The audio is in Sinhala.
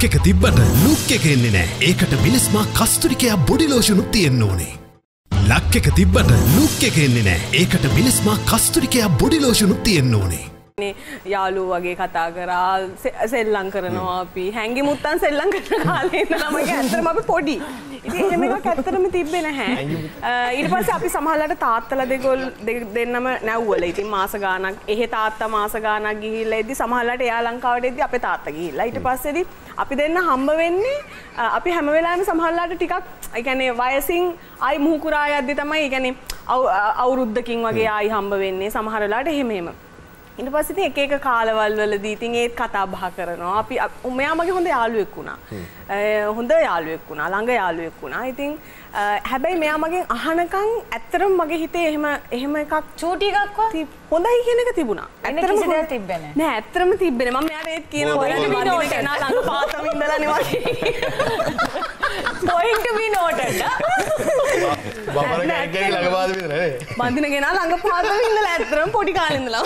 ලක් එක තිබ්බට ලුක් එක එන්නේ නෑ. ඒකට මිනිස්මා කස්තුරිකයා බොඩිලෝෂනුත් තියෙන්න ඕනේ. ලක් එක තිබ්බට ලුක් එක එන්නේ නෑ. ඒකට මිනිස්මා කස්තුරිකයා බොඩිලෝෂනුත් තියෙන්න ඕනේ. යාලු වගේ කතා කරා සෙල්ලං කරනවා අපි. හැඟි මුත්තන් සෙල්ලං කරන කාලේ නමගේ ඇතරම අපි පොඩි. ඉතින් එහෙම එකක් ඇත්තටම තිබ්බේ නැහැ. ඊට පස්සේ අපි සමහරලාට තාත්තලා දෙගොල් දෙන්නම නැව්වල. ඉතින් මාස ගාණක් එහෙ තාත්තා මාස ගාණක් ගිහිල්ලා ඉද්දි සමහරලාට එයා ලංකාවට එද්දි අපේ තාත්තා ගිහිල්ලා. ඊට පස්සේදී අපි දෙන්න හම්බ වෙන්නේ අපි හැම වෙලාවෙම සමහරලාට ටිකක් ඒ කියන්නේ වයසින් ආයි මුහුකුරා යද්දි තමයි ඒ කියන්නේ අවුරුද්දකින් වගේ ආයි හම්බ වෙන්නේ. සමහර වෙලාවට එහෙම එහෙම ඊට පස්සේ ඉතින් එක එක කාලවල වලදී ඉතින් ඒත් කතා බහ කරනවා. අපි මෙයා මගේ හොඳ යාළුවෙක් වුණා. හොඳ යාළුවෙක් වුණා. ළඟ යාළුවෙක් වුණා. ඉතින් හැබැයි මෙයා මගෙන් අහනකම් ඇත්තටම මගේ හිතේ එහෙම එහෙම එකක් චූටි එකක්වත් හොඳයි කියන එක තිබුණා. ඇත්තටම කිසි දෙයක් තිබ්බේ නැහැ. නෑ ඇත්තටම තිබ්බේ නෑ. මම මෙයාට ඒත් වන්දින කෙනා ළඟ පාතම ඉඳලානේ වගේ. point to be noted. බබර කැක්කේ ළඟ පාද විතරනේ. බඳින කෙනා ළඟ පාතම ඉඳලා ඇත්තටම පොඩි කාලේ ඉඳලා.